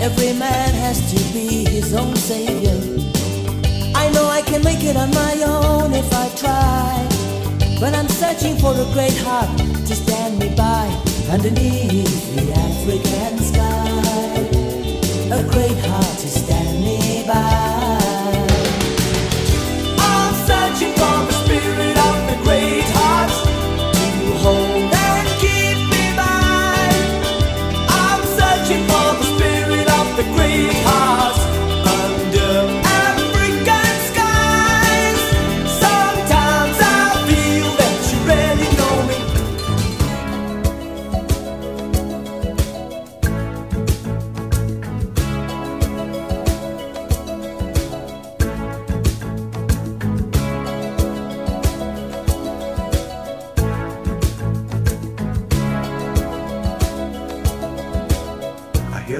Every man has to be his own savior. I know I can make it on my own if I try. But I'm searching for a great heart to stand me by underneath the African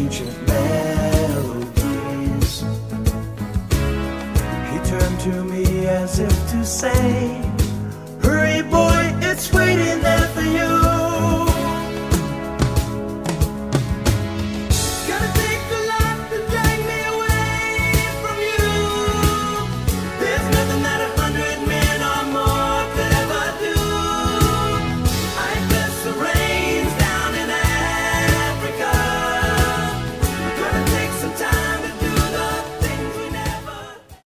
ancient melodies. He turned to me as if to say, Hurry, boy,